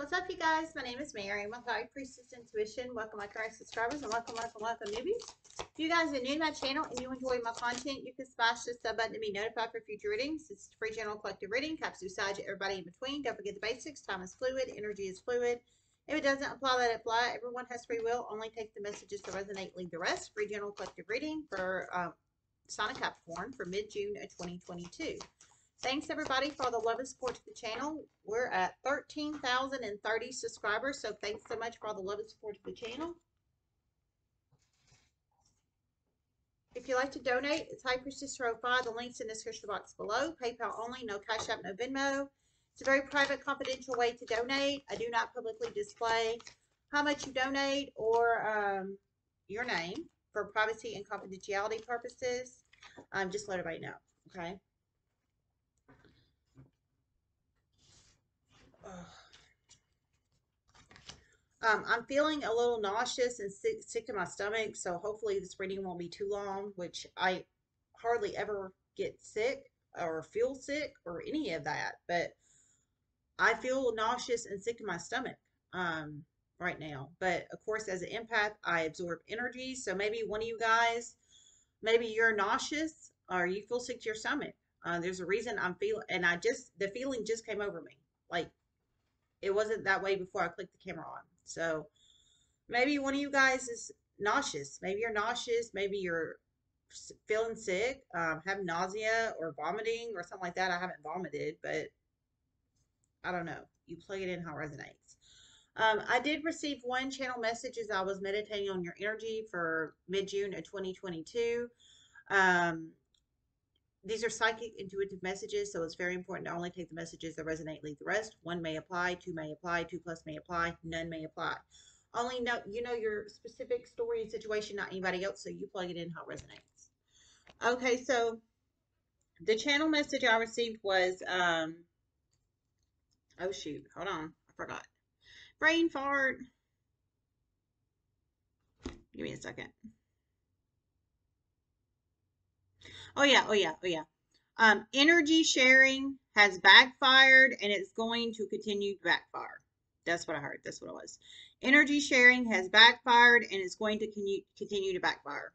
What's up, you guys? My name is Mary. I'm a High Priestess Intuition. Welcome, my current subscribers, and welcome, welcome, welcome, newbies. If you guys are new to my channel and you enjoy my content, you can smash the sub button to be notified for future readings. Is free general collective reading. Caps side everybody in between. Don't forget the basics. Time is fluid. Energy is fluid. If it doesn't apply, let it apply. Everyone has free will. Only take the messages that resonate. Leave the rest. Free general collective reading for um, Sonic Capricorn for mid-June of 2022. Thanks everybody for all the love and support to the channel. We're at 13,030 subscribers, so thanks so much for all the love and support to the channel. If you'd like to donate, it's High Priestess Tarot 5. The link's in the description box below. PayPal only, no Cash App, no Venmo. It's a very private, confidential way to donate. I do not publicly display how much you donate or um, your name for privacy and confidentiality purposes. Um, just let everybody know, okay? Um, I'm feeling a little nauseous and sick, sick to my stomach, so hopefully this reading won't be too long, which I hardly ever get sick or feel sick or any of that, but I feel nauseous and sick to my stomach um, right now. But of course, as an empath, I absorb energy, so maybe one of you guys, maybe you're nauseous or you feel sick to your stomach. Uh, there's a reason I'm feeling, and I just, the feeling just came over me. Like it wasn't that way before I clicked the camera on. So maybe one of you guys is nauseous. Maybe you're nauseous. Maybe you're feeling sick, um, have nausea or vomiting or something like that. I haven't vomited, but I don't know. You plug it in how it resonates. Um, I did receive one channel message as I was meditating on your energy for mid June of 2022. Um, these are psychic intuitive messages, so it's very important to only take the messages that resonate, leave the rest. One may apply, two may apply, two plus may apply, none may apply. Only know you know your specific story and situation, not anybody else, so you plug it in how it resonates. Okay, so the channel message I received was um oh shoot, hold on, I forgot. Brain fart. Give me a second. Oh yeah, oh yeah, oh yeah. Um, energy sharing has backfired and it's going to continue to backfire. That's what I heard. That's what it was. Energy sharing has backfired and it's going to continue to backfire.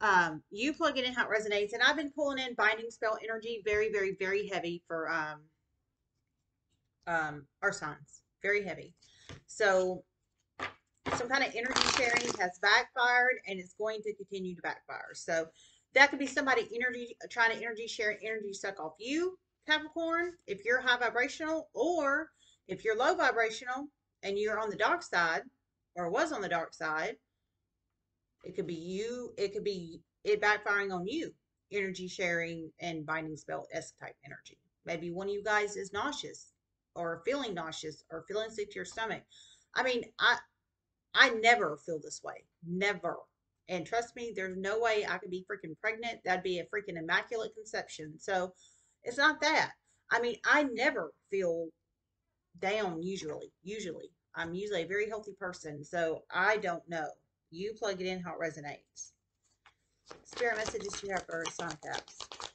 Um, you plug it in how it resonates. And I've been pulling in binding spell energy very, very, very heavy for um, um, our signs. Very heavy. So some kind of energy sharing has backfired and it's going to continue to backfire. So that could be somebody energy trying to energy share energy suck off you, Capricorn, if you're high vibrational, or if you're low vibrational and you're on the dark side or was on the dark side, it could be you, it could be it backfiring on you, energy sharing and binding spell S type energy. Maybe one of you guys is nauseous or feeling nauseous or feeling sick to your stomach. I mean, I I never feel this way. Never. And trust me, there's no way I could be freaking pregnant. That'd be a freaking immaculate conception. So it's not that. I mean, I never feel down usually. Usually. I'm usually a very healthy person. So I don't know. You plug it in how it resonates. Spirit messages you have for sun caps.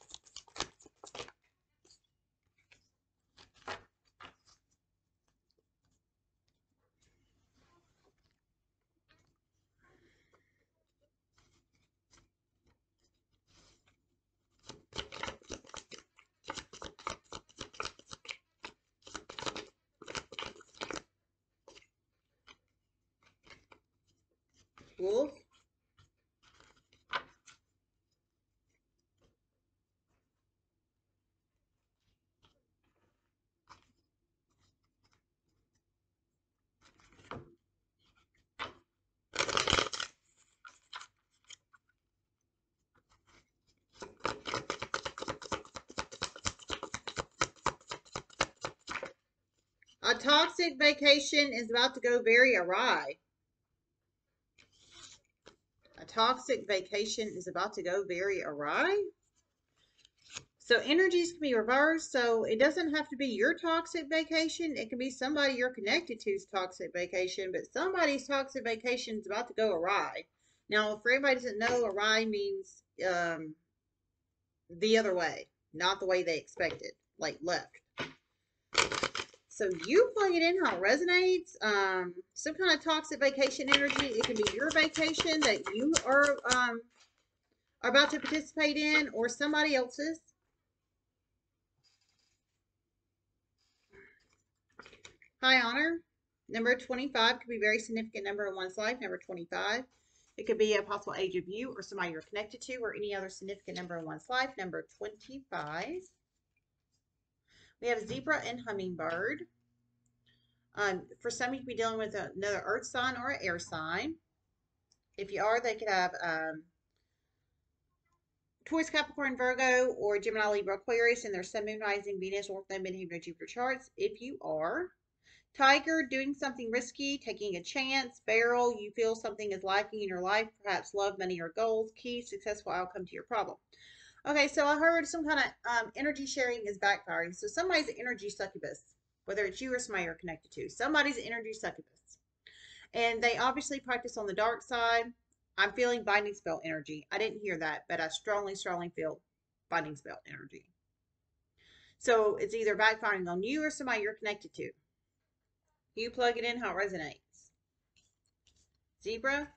A toxic vacation is about to go very awry toxic vacation is about to go very awry. So energies can be reversed. So it doesn't have to be your toxic vacation. It can be somebody you're connected to's toxic vacation, but somebody's toxic vacation is about to go awry. Now, for anybody doesn't know, awry means um, the other way, not the way they expected, like left. So you plug it in how it resonates. Um, some kind of toxic vacation energy. It can be your vacation that you are um, are about to participate in, or somebody else's. High honor. Number 25 could be a very significant number in one's life. Number 25. It could be a possible age of you or somebody you're connected to or any other significant number in one's life. Number 25. We have zebra and hummingbird. Um, for some, you could be dealing with another earth sign or an air sign. If you are, they could have um, Taurus, Capricorn, Virgo, or Gemini, Libra, Aquarius and their Sun, Moon, Rising, Venus, or North Node, Jupiter charts. If you are, Tiger, doing something risky, taking a chance. Barrel, you feel something is lacking in your life, perhaps love, money, or goals. Key, successful outcome to your problem. Okay, so I heard some kind of um, energy sharing is backfiring. So somebody's an energy succubus, whether it's you or somebody you're connected to. Somebody's an energy succubus. And they obviously practice on the dark side. I'm feeling binding spell energy. I didn't hear that, but I strongly, strongly feel binding spell energy. So it's either backfiring on you or somebody you're connected to. You plug it in how it resonates. Zebra.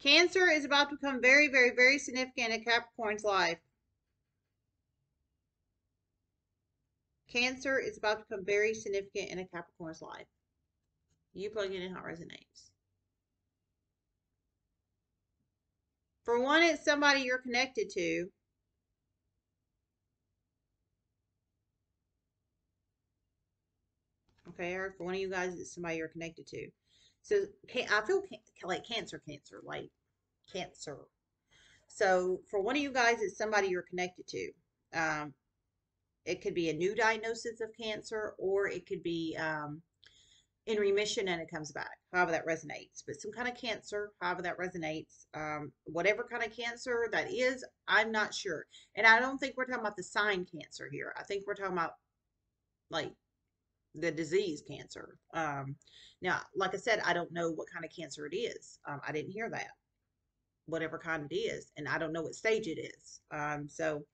Cancer is about to become very, very, very significant in a Capricorn's life. Cancer is about to become very significant in a Capricorn's life. You plug in how it resonates. For one, it's somebody you're connected to. Okay, or for one of you guys, it's somebody you're connected to. So I feel like cancer, cancer, like cancer. So for one of you guys, it's somebody you're connected to. Um, it could be a new diagnosis of cancer, or it could be um, in remission and it comes back, however that resonates. But some kind of cancer, however that resonates, um, whatever kind of cancer that is, I'm not sure. And I don't think we're talking about the sign cancer here. I think we're talking about like the disease cancer. Um, now, like I said, I don't know what kind of cancer it is. Um, I didn't hear that. Whatever kind it is, and I don't know what stage it is. Um, so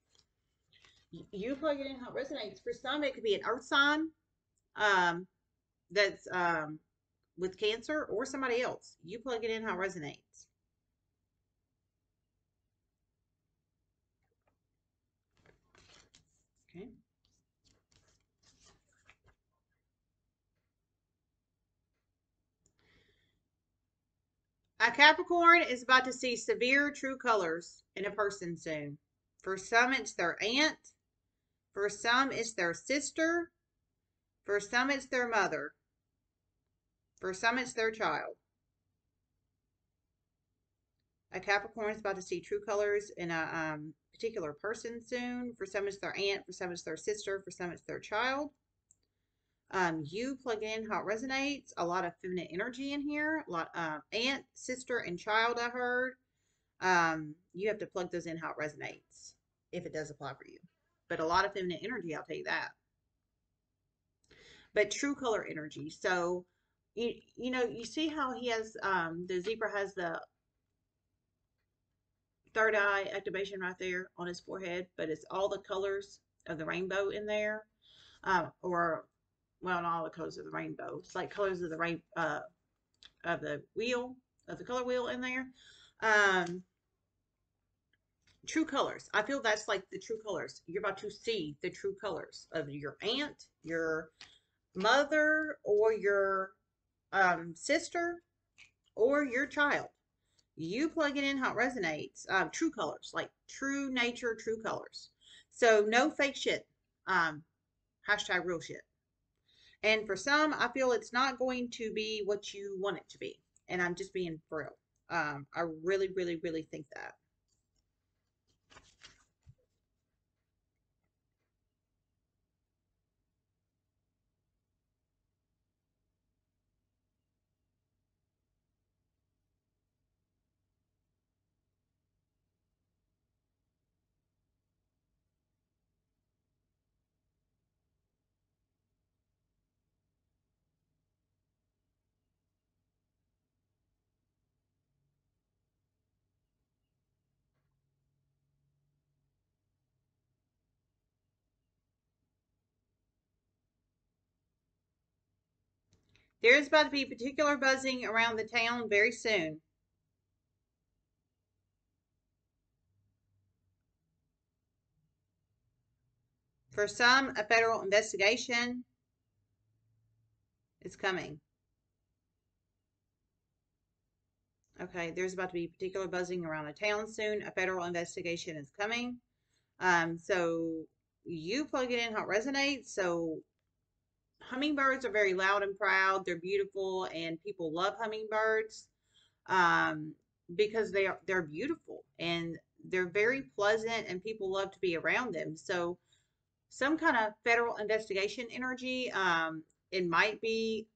you plug it in how it resonates. For some, it could be an earth sign. Um, that's um, with cancer or somebody else. You plug it in how it resonates. Okay. A Capricorn is about to see severe true colors in a person soon. For some, it's their aunt. For some, it's their sister. For some, it's their mother. For some, it's their child. A Capricorn is about to see true colors in a um, particular person soon. For some, it's their aunt. For some, it's their sister. For some, it's their child. Um, you plug in how it resonates. A lot of feminine energy in here. A lot uh, aunt, sister, and child. I heard. Um, you have to plug those in how it resonates if it does apply for you. But a lot of feminine energy. I'll tell you that. But true color energy. So you you know you see how he has um the zebra has the third eye activation right there on his forehead but it's all the colors of the rainbow in there uh, or well not all the colors of the rainbow it's like colors of the rain uh of the wheel of the color wheel in there um true colors i feel that's like the true colors you're about to see the true colors of your aunt your mother or your um, sister or your child. You plug it in how it resonates. Um, true colors, like true nature, true colors. So no fake shit. Um, hashtag real shit. And for some, I feel it's not going to be what you want it to be. And I'm just being real. Um, I really, really, really think that. There's about to be particular buzzing around the town very soon. For some, a federal investigation is coming. Okay, there's about to be particular buzzing around the town soon. A federal investigation is coming. Um, so you plug it in how it resonates. So hummingbirds are very loud and proud. They're beautiful, and people love hummingbirds um, because they are they're beautiful and they're very pleasant, and people love to be around them. So some kind of federal investigation energy. Um, it might be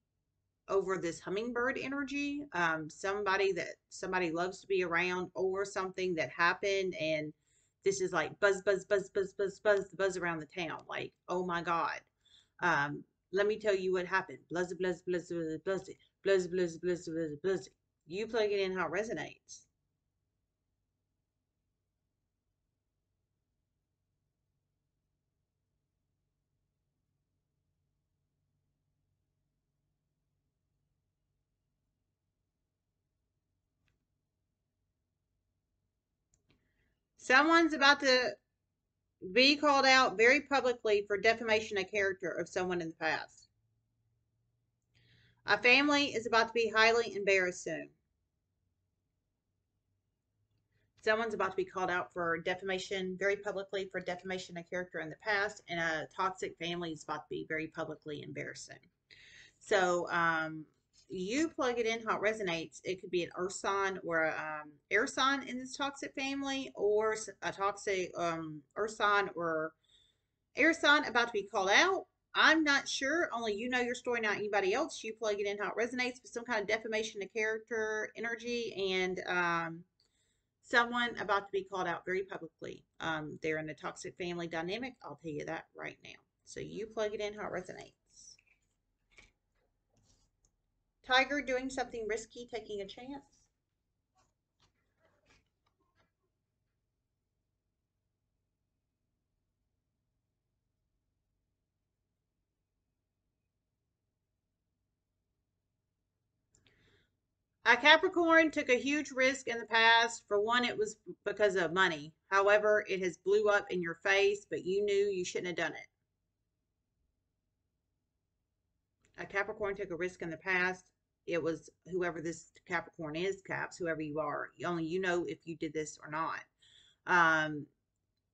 over this hummingbird energy. Um, somebody that somebody loves to be around, or something that happened, and this is like buzz, buzz, buzz, buzz, buzz, buzz, buzz around the town. Like, oh my god. Um, let me tell you what happened. Buzz, buzz, buzz, buzz, buzz, buzz, buzz, buzz, buzz, buzz. You plug it in how it resonates. Someone's about to be called out very publicly for defamation of character of someone in the past. A family is about to be highly embarrassed soon. Someone's about to be called out for defamation very publicly for defamation of character in the past, and a toxic family is about to be very publicly embarrassing. So, um, you plug it in how it resonates. It could be an sign or a um, air sign in this toxic family, or a toxic um, or air sign about to be called out. I'm not sure. Only you know your story, not anybody else. You plug it in how it resonates with some kind of defamation of character, energy, and um, someone about to be called out very publicly. Um, they're in a toxic family dynamic. I'll tell you that right now. So you plug it in how it resonates. Tiger doing something risky, taking a chance. A Capricorn took a huge risk in the past. For one, it was because of money. However, it has blew up in your face, but you knew you shouldn't have done it. A Capricorn took a risk in the past it was whoever this Capricorn is, Caps, whoever you are. Only you know if you did this or not. Um,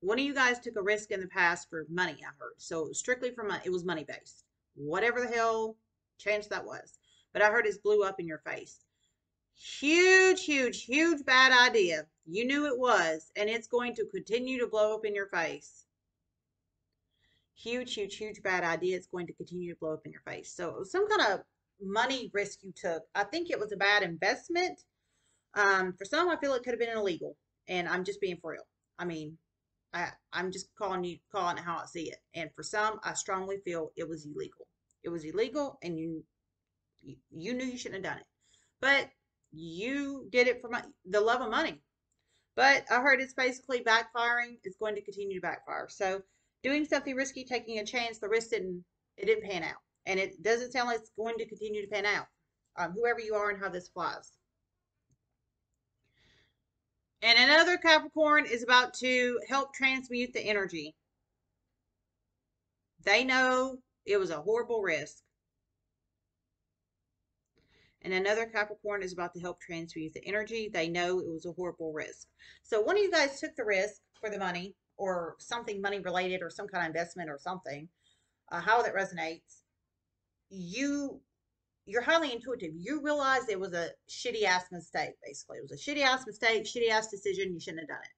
one of you guys took a risk in the past for money, I heard. So strictly for money, it was money based. Whatever the hell chance that was. But I heard it blew up in your face. Huge, huge, huge bad idea. You knew it was, and it's going to continue to blow up in your face. Huge, huge, huge bad idea. It's going to continue to blow up in your face. So some kind of money risk you took. I think it was a bad investment. Um, for some, I feel it could have been illegal, and I'm just being for real. I mean, I I'm just calling you calling it how I see it. And for some, I strongly feel it was illegal. It was illegal, and you you, knew you shouldn't have done it, but you did it for my, the love of money. But I heard it's basically backfiring. It's going to continue to backfire. So doing something risky, taking a chance, the risk didn't it didn't pan out and it doesn't sound like it's going to continue to pan out. Um, whoever you are and how this applies. And another Capricorn is about to help transmute the energy. They know it was a horrible risk. And another Capricorn is about to help transmute the energy. They know it was a horrible risk. So one of you guys took the risk for the money or something money related or some kind of investment or something. Uh, how that resonates you you're highly intuitive. You realize it was a shitty ass mistake, basically. It was a shitty ass mistake, shitty ass decision. You shouldn't have done it.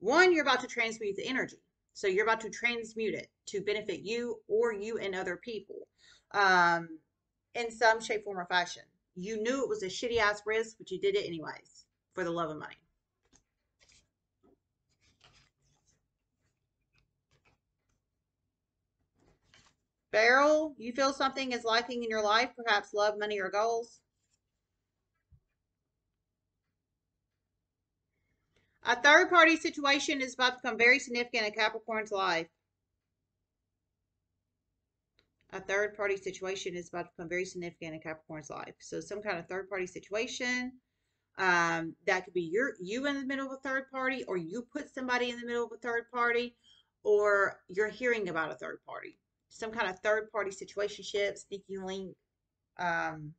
One, you're about to transmute the energy. So you're about to transmute it to benefit you or you and other people um, in some shape, form, or fashion. You knew it was a shitty ass risk, but you did it anyways for the love of money. Barrel, you feel something is lacking in your life, perhaps love, money, or goals? A third party situation is about to become very significant in Capricorn's life. a third party situation is about to become very significant in Capricorn's life. So some kind of third party situation. Um, that could be your you in the middle of a third party, or you put somebody in the middle of a third party, or you're hearing about a third party. Some kind of third party situationship, sneaky link, um,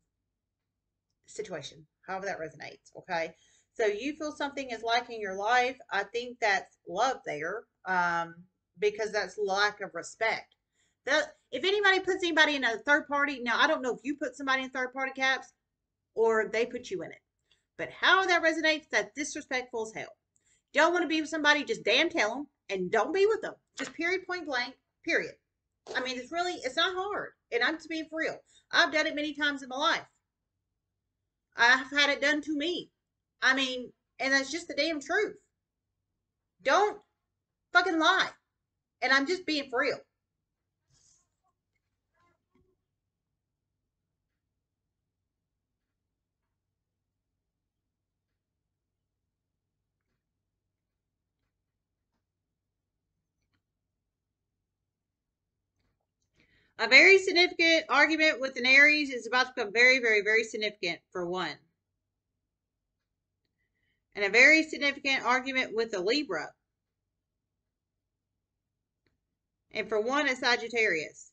situation, however that resonates. Okay. So you feel something is lacking your life. I think that's love there, um, because that's lack of respect. That if anybody puts anybody in a third party, now I don't know if you put somebody in third party caps or they put you in it, but how that resonates, that's disrespectful as hell. Don't want to be with somebody, just damn tell them and don't be with them. Just period, point blank, period. I mean, it's really, it's not hard. And I'm just being real. I've done it many times in my life. I've had it done to me. I mean, and that's just the damn truth. Don't fucking lie. And I'm just being real. A very significant argument with an Aries is about to become very, very, very significant for one. And a very significant argument with a Libra. And for one, a Sagittarius.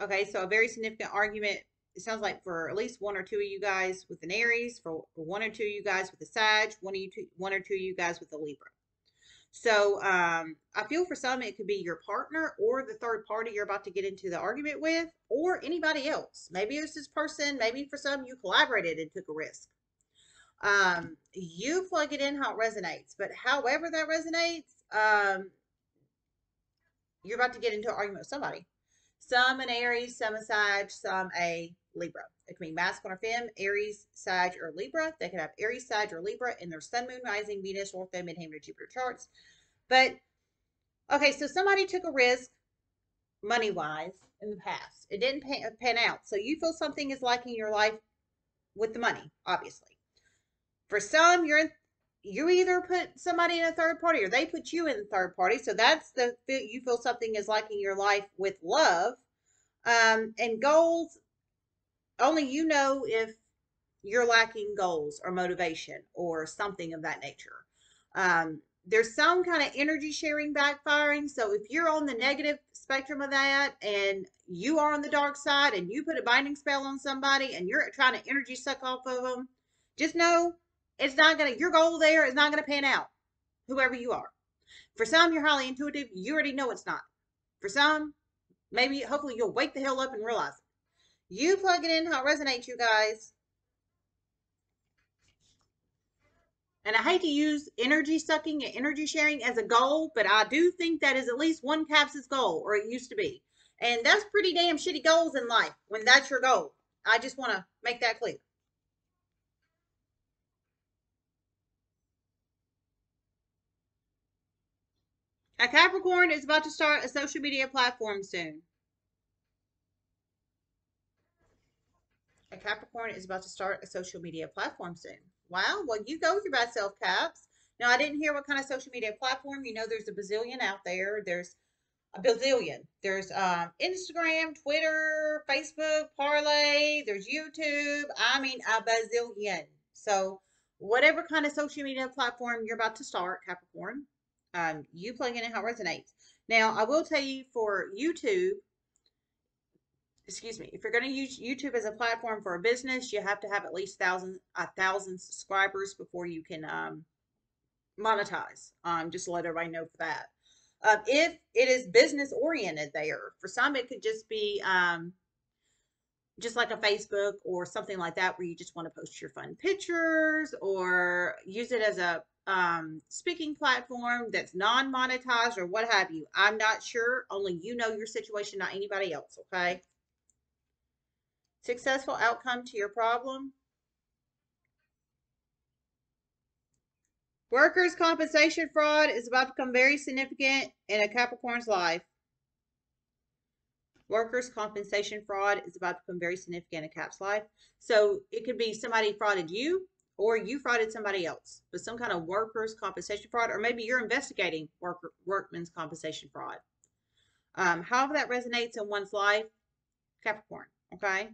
Okay, so a very significant argument. It sounds like for at least one or two of you guys with an Aries, for one or two of you guys with a Sag, one of you two, one or two of you guys with a Libra. So um, I feel for some it could be your partner or the third party you're about to get into the argument with, or anybody else. Maybe it's this person. Maybe for some you collaborated and took a risk. Um, you plug it in how it resonates, but however that resonates, um, you're about to get into an argument with somebody. Some an Aries, some a Sag, some a Libra. It can be masculine or femme, Aries, Sag, or Libra. They can have Aries, Sag, or Libra in their Sun, Moon, Rising, Venus, Ortho, Midheaven, or Jupiter charts. But okay, so somebody took a risk money wise in the past. It didn't pan, pan out. So you feel something is liking your life with the money, obviously. For some, you're in, you either put somebody in a third party or they put you in the third party. So that's the you feel something is liking your life with love. Um, and goals, only you know if you're lacking goals or motivation or something of that nature. Um, there's some kind of energy sharing backfiring. So if you're on the negative spectrum of that and you are on the dark side and you put a binding spell on somebody and you're trying to energy suck off of them, just know it's not going to, your goal there is not going to pan out, whoever you are. For some, you're highly intuitive. You already know it's not. For some, maybe, hopefully, you'll wake the hell up and realize it. You plug it in how it resonates, you guys. And I hate to use energy sucking and energy sharing as a goal, but I do think that is at least one caps's goal, or it used to be. And that's pretty damn shitty goals in life when that's your goal. I just want to make that clear. A Capricorn is about to start a social media platform soon. A Capricorn is about to start a social media platform soon. Wow, well, you go your best self, Caps. Now, I didn't hear what kind of social media platform. You know, there's a bazillion out there. There's a bazillion. There's um, Instagram, Twitter, Facebook, Parler. There's YouTube. I mean, a bazillion. So, whatever kind of social media platform you're about to start, Capricorn, um, you plug in and how it resonates. Now, I will tell you for YouTube, excuse me, if you're going to use YouTube as a platform for a business, you have to have at least thousand a thousand subscribers before you can um, monetize. Um, just let everybody know for that. Um, if it is business oriented, there for some it could just be um, just like a Facebook or something like that, where you just want to post your fun pictures or use it as a um, speaking platform that's non monetized or what have you. I'm not sure. Only you know your situation, not anybody else. Okay. Successful outcome to your problem. Workers' compensation fraud is about to become very significant in a Capricorn's life. Workers' compensation fraud is about to become very significant in a Cap's life. So it could be somebody frauded you, or you frauded somebody else, but some kind of workers' compensation fraud, or maybe you're investigating worker, workman's compensation fraud. Um, however that resonates in one's life, Capricorn, okay?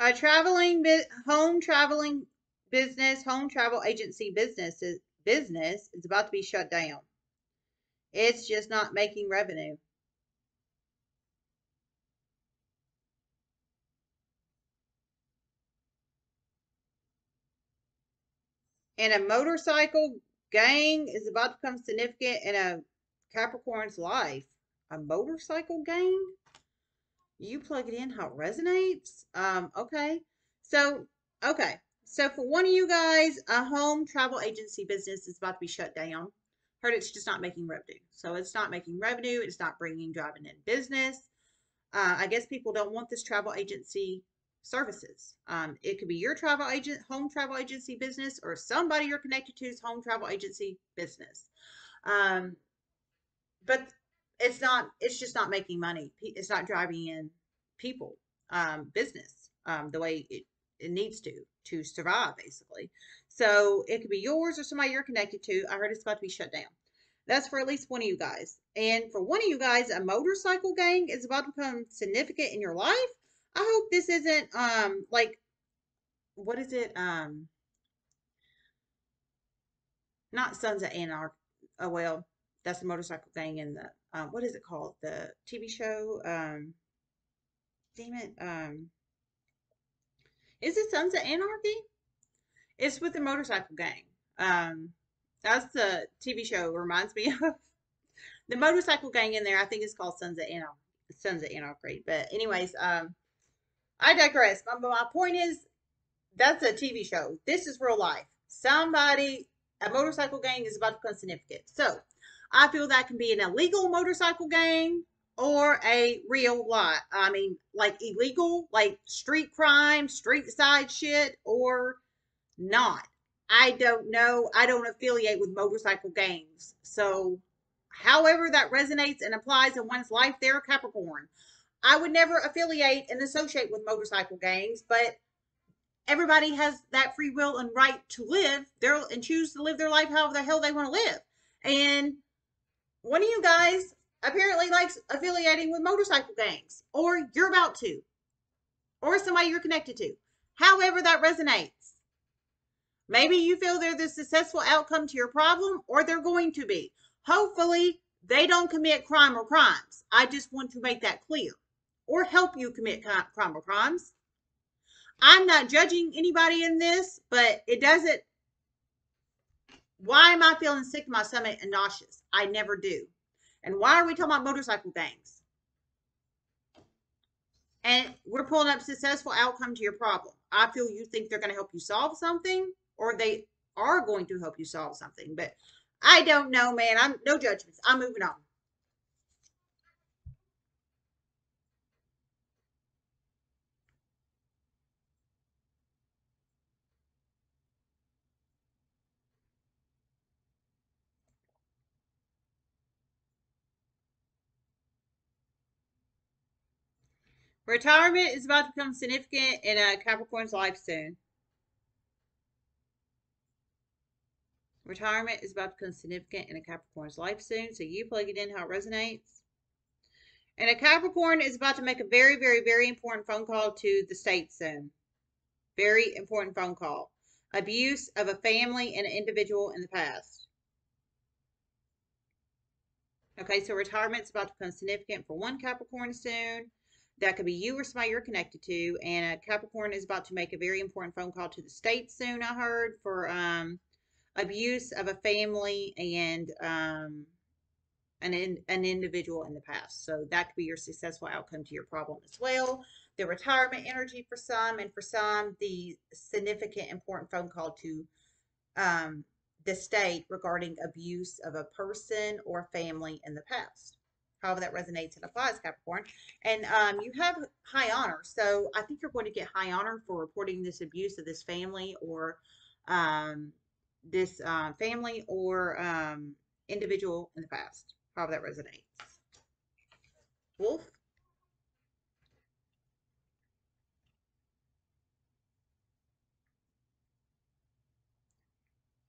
A traveling home traveling business, home travel agency business is, business is about to be shut down. It's just not making revenue. And a motorcycle gang is about to become significant in a Capricorn's life. A motorcycle gang? You plug it in how it resonates? Um, okay. So, okay. So for one of you guys, a home travel agency business is about to be shut down. Heard it's just not making revenue. So it's not making revenue. It's not bringing driving in business. Uh, I guess people don't want this travel agency services. Um, it could be your travel agent, home travel agency business, or somebody you're connected to's home travel agency business. Um, but it's not. It's just not making money. It's not driving in people, um, business, um, the way it, it needs to to survive, basically. So it could be yours or somebody you're connected to. I heard it's about to be shut down. That's for at least one of you guys. And for one of you guys, a motorcycle gang is about to become significant in your life. I hope this isn't um like what is it? Um not Sons of Anarchy. Oh well, that's the motorcycle gang in the um, what is it called? The TV show. Um, damn it. Um, is it Sons of Anarchy? It's with the motorcycle gang. Um, that's the TV show reminds me of. The motorcycle gang in there, I think, it's called Sons of Anarchy. Sons of Anarchy. But anyways, um, I digress. But my point is, that's a TV show. This is real life. Somebody, a motorcycle gang is about to become significant. So I feel that can be an illegal motorcycle gang or a real lot. I mean, like illegal, like street crime, street side shit, or not. I don't know. I don't affiliate with motorcycle gangs. So, however that resonates and applies in one's life, they're Capricorn. I would never affiliate and associate with motorcycle gangs, but everybody has that free will and right to live their and choose to live their life however the hell they want to live. And one of you guys apparently likes affiliating with motorcycle gangs, or you're about to, or somebody you're connected to. However, that resonates. Maybe you feel they're the successful outcome to your problem, or they're going to be. Hopefully, they don't commit crime or crimes. I just want to make that clear, or help you commit crime or crimes. I'm not judging anybody in this, but it doesn't. Why am I feeling sick in my stomach and nauseous? I never do. And why are we talking about motorcycle gangs? And we're pulling up successful outcome to your problem. I feel you think they're going to help you solve something or they are going to help you solve something. But I don't know, man. I'm no judgments. I'm moving on. Retirement is about to become significant in a Capricorn's life soon. Retirement is about to become significant in a Capricorn's life soon, so you plug it in how it resonates. And a Capricorn is about to make a very, very, very important phone call to the state soon. Very important phone call. Abuse of a family and an individual in the past. Okay, so retirement is about to become significant for one Capricorn soon. That could be you or somebody you're connected to. And a Capricorn is about to make a very important phone call to the state soon, I heard, for um, abuse of a family and um, an, in, an individual in the past. So that could be your successful outcome to your problem as well. The retirement energy for some, and for some, the significant important phone call to um, the state regarding abuse of a person or family in the past. However that resonates and applies, Capricorn. And um, you have high honor. So I think you're going to get high honor for reporting this abuse of this family or um, this uh, family or um, individual in the past, however that resonates. Wolf.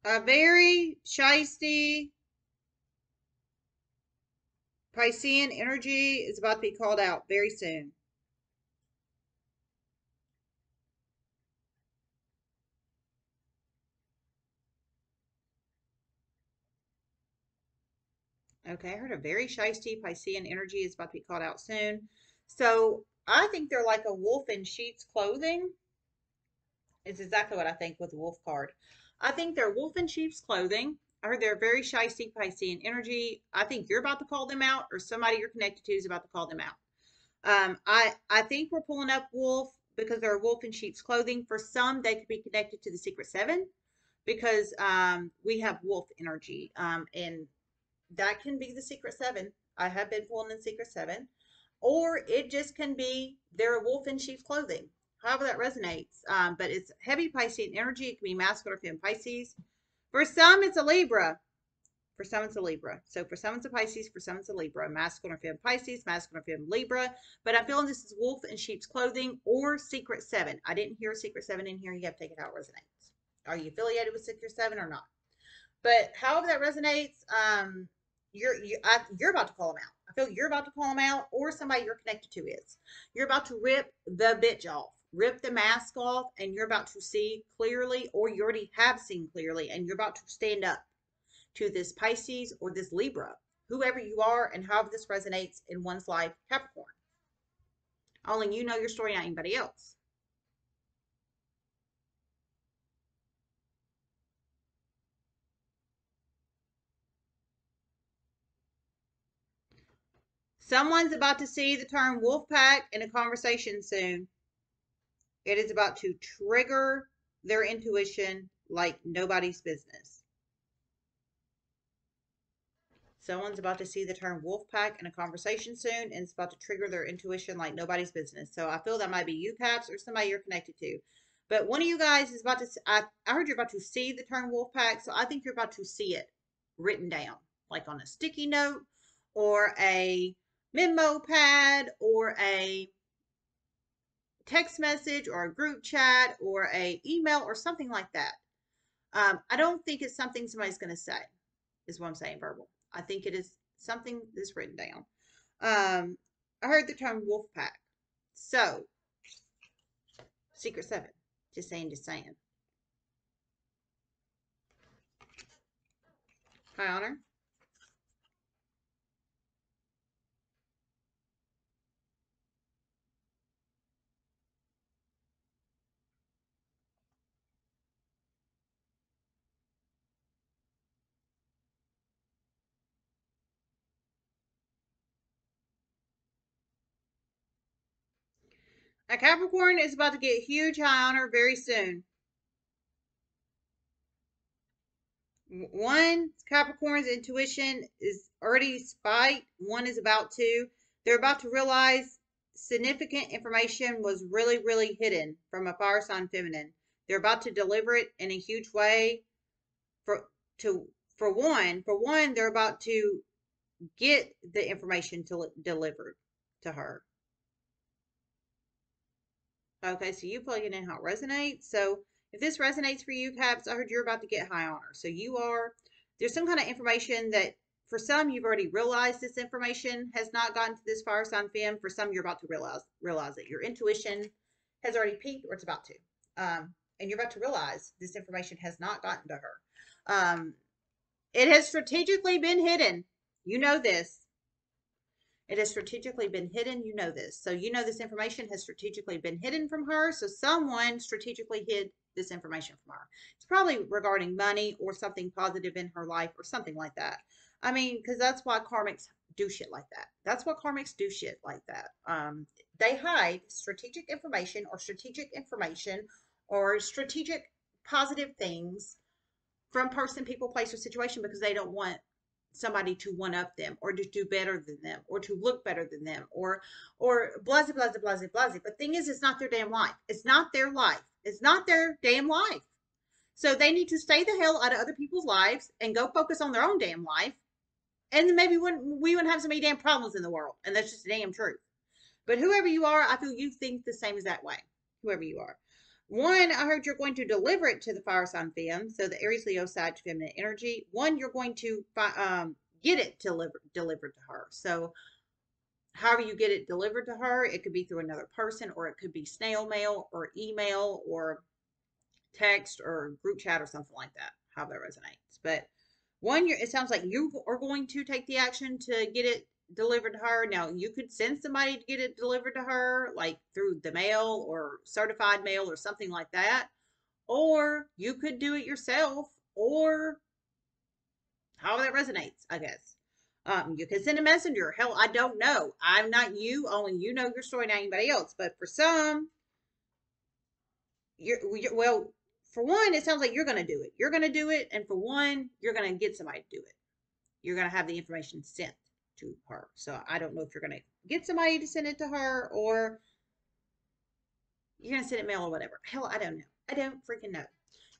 A very shisty Piscean energy is about to be called out very soon. Okay, I heard a very shisty Piscean energy is about to be called out soon. So I think they're like a wolf in sheep's clothing. It's exactly what I think with the wolf card. I think they're wolf in sheep's clothing. I heard they're very shisty Piscean energy. I think you're about to call them out, or somebody you're connected to is about to call them out. Um, I I think we're pulling up wolf because they're a wolf in sheep's clothing. For some, they could be connected to the Secret Seven because um, we have wolf energy, um, and that can be the Secret Seven. I have been pulling in Secret Seven, or it just can be they're a wolf in sheep's clothing. However that resonates, um, but it's heavy Piscean energy. It can be masculine or feminine Pisces. For some, it's a Libra. For some, it's a Libra. So for some, it's a Pisces. For some, it's a Libra. Masculine or feminine Pisces, masculine or feminine Libra. But I'm feeling this is wolf in sheep's clothing or secret seven. I didn't hear secret seven in here. You have to take it how it resonates. Are you affiliated with secret seven or not? But however that resonates, um, you're you, I, you're about to call them out. I feel you're about to call them out, or somebody you're connected to is. You're about to rip the bitch off rip the mask off and you're about to see clearly, or you already have seen clearly, and you're about to stand up to this Pisces or this Libra, whoever you are, and however this resonates in one's life, Capricorn. Only you know your story, not anybody else. Someone's about to see the term wolf pack in a conversation soon. It is about to trigger their intuition like nobody's business. Someone's about to see the term wolf pack in a conversation soon, and it's about to trigger their intuition like nobody's business. So I feel that might be you, Caps, or somebody you're connected to. But one of you guys is about to, I, I heard you're about to see the term wolf pack, so I think you're about to see it written down, like on a sticky note or a memo pad or a text message or a group chat or a email or something like that. Um, I don't think it's something somebody's going to say, is what I'm saying verbal. I think it is something that's written down. Um, I heard the term wolf pack. So, Secret Seven. Just saying, just saying. High honor. A Capricorn is about to get huge high honor very soon. One Capricorn's intuition is already spiked. One is about to. They're about to realize significant information was really, really hidden from a fire sign feminine. They're about to deliver it in a huge way. For to for one, for one, they're about to get the information to delivered to her. Okay, so you plug it in how it resonates. So if this resonates for you, Caps, I heard you're about to get high honor. So you are, there's some kind of information that for some you've already realized this information has not gotten to this fire sign fem. For some you're about to realize realize it. Your intuition has already peaked or it's about to. Um, and you're about to realize this information has not gotten to her. Um, it has strategically been hidden. You know this. It has strategically been hidden. You know this. So you know this information has strategically been hidden from her. So someone strategically hid this information from her. It's probably regarding money or something positive in her life or something like that. I mean, because that's why karmics do shit like that. That's why karmics do shit like that. Um, they hide strategic information or strategic information or strategic positive things from person, people, place, or situation because they don't want somebody to one up them or to do better than them or to look better than them or or blah blah blah blah blah. But thing is, it's not their damn life. It's not their life. It's not their damn life. So they need to stay the hell out of other people's lives and go focus on their own damn life. And then maybe we wouldn't have so many damn problems in the world. And that's just the damn truth. But whoever you are, I feel you think the same as that way. Whoever you are. One, I heard you're going to deliver it to the fire sign fem, so the Aries Leo side to feminine energy. One, you're going to um, get it delivered delivered to her. So, however you get it delivered to her, it could be through another person, or it could be snail mail, or email, or text, or group chat, or something like that. How that resonates. But one, it sounds like you are going to take the action to get it delivered to her. Now, you could send somebody to get it delivered to her, like through the mail or certified mail or something like that. Or you could do it yourself, or however that resonates, I guess. Um, you can send a messenger. Hell, I don't know. I'm not you. Only you know your story, not anybody else. But for some, you're, you're well. For one, it sounds like you're going to do it. You're going to do it, and for one, you're going to get somebody to do it. You're going to have the information sent to her. So I don't know if you're going to get somebody to send it to her or you're going to send it mail or whatever. Hell, I don't know. I don't freaking know.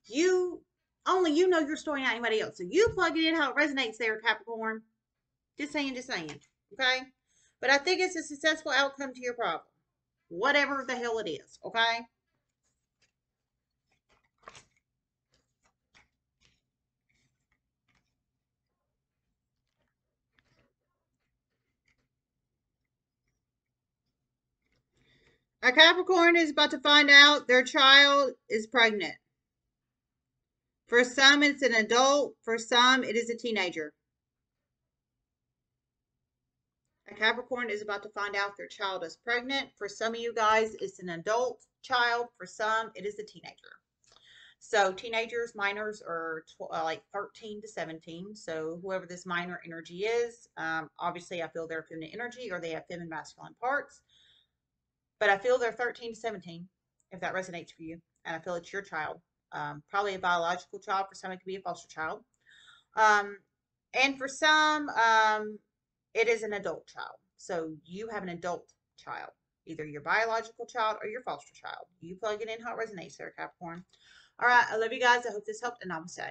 You, only you know your story, not anybody else. So you plug it in how it resonates there, Capricorn. Just saying, just saying. Okay? But I think it's a successful outcome to your problem. Whatever the hell it is. Okay? A Capricorn is about to find out their child is pregnant. For some, it's an adult. For some, it is a teenager. A Capricorn is about to find out their child is pregnant. For some of you guys, it's an adult child. For some, it is a teenager. So teenagers, minors are uh, like 13 to 17. So whoever this minor energy is, um, obviously I feel they're feminine energy or they have feminine masculine parts. But I feel they're 13 to 17, if that resonates for you. And I feel it's your child. Um, probably a biological child. For some, it could be a foster child. Um, and for some, um, it is an adult child. So you have an adult child, either your biological child or your foster child. You plug it in how it resonates there, Capricorn. All right. I love you guys. I hope this helped, and namaste.